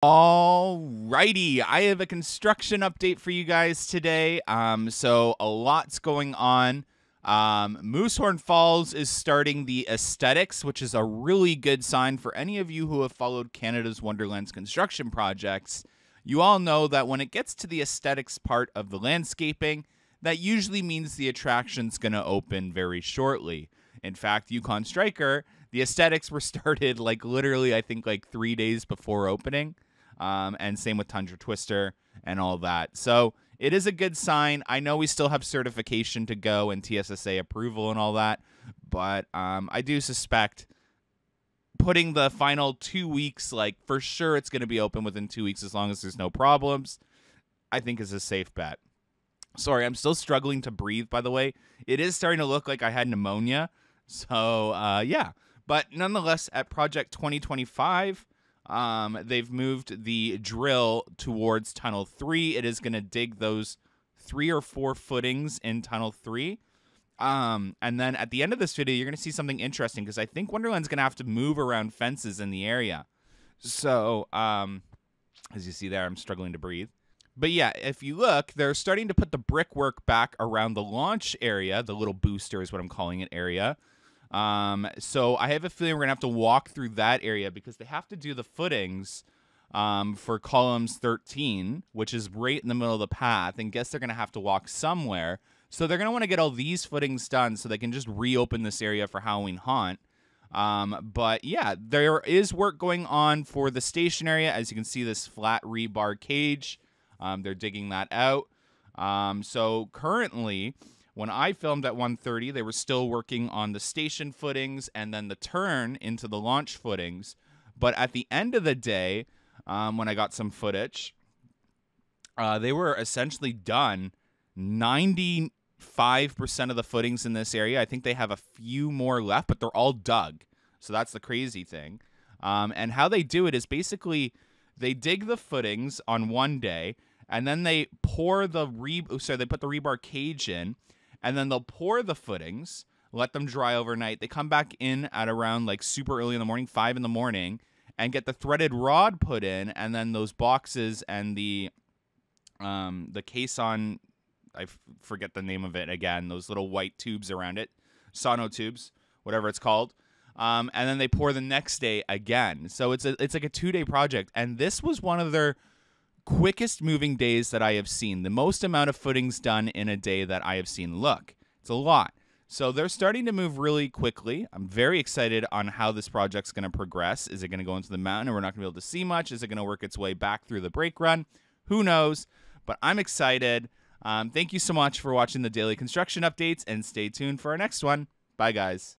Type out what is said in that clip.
Alrighty, I have a construction update for you guys today. Um, so a lot's going on. Um, Moosehorn Falls is starting the aesthetics, which is a really good sign for any of you who have followed Canada's Wonderlands construction projects. You all know that when it gets to the aesthetics part of the landscaping, that usually means the attraction's going to open very shortly. In fact, Yukon Striker, the aesthetics were started like literally, I think, like three days before opening um, and same with Tundra Twister and all that. So it is a good sign. I know we still have certification to go and TSSA approval and all that, but um, I do suspect putting the final two weeks, like for sure it's going to be open within two weeks as long as there's no problems, I think is a safe bet. Sorry, I'm still struggling to breathe, by the way. It is starting to look like I had pneumonia. So, uh, yeah. But nonetheless, at Project 2025, um, they've moved the drill towards tunnel three. It is going to dig those three or four footings in tunnel three. Um, and then at the end of this video, you're going to see something interesting because I think Wonderland's going to have to move around fences in the area. So, um, as you see there, I'm struggling to breathe. But yeah, if you look, they're starting to put the brickwork back around the launch area, the little booster is what I'm calling it area. Um, so I have a feeling we're gonna have to walk through that area because they have to do the footings um, for columns 13, which is right in the middle of the path, and guess they're gonna have to walk somewhere. So they're gonna want to get all these footings done so they can just reopen this area for Halloween Haunt. Um, but yeah, there is work going on for the station area. As you can see, this flat rebar cage, um, they're digging that out. Um, so currently, when I filmed at 1:30, they were still working on the station footings and then the turn into the launch footings. But at the end of the day, um, when I got some footage, uh, they were essentially done. 95% of the footings in this area. I think they have a few more left, but they're all dug. So that's the crazy thing. Um, and how they do it is basically they dig the footings on one day, and then they pour the re so they put the rebar cage in, and then they'll pour the footings, let them dry overnight. They come back in at around like super early in the morning, five in the morning, and get the threaded rod put in, and then those boxes and the um the caisson I f- forget the name of it again. Those little white tubes around it, sono tubes, whatever it's called. Um, and then they pour the next day again. So it's a, it's like a two day project. And this was one of their quickest moving days that I have seen. The most amount of footings done in a day that I have seen. Look, it's a lot. So they're starting to move really quickly. I'm very excited on how this project's going to progress. Is it going to go into the mountain and we're not going to be able to see much? Is it going to work its way back through the brake run? Who knows? But I'm excited. Um, thank you so much for watching the daily construction updates and stay tuned for our next one. Bye, guys.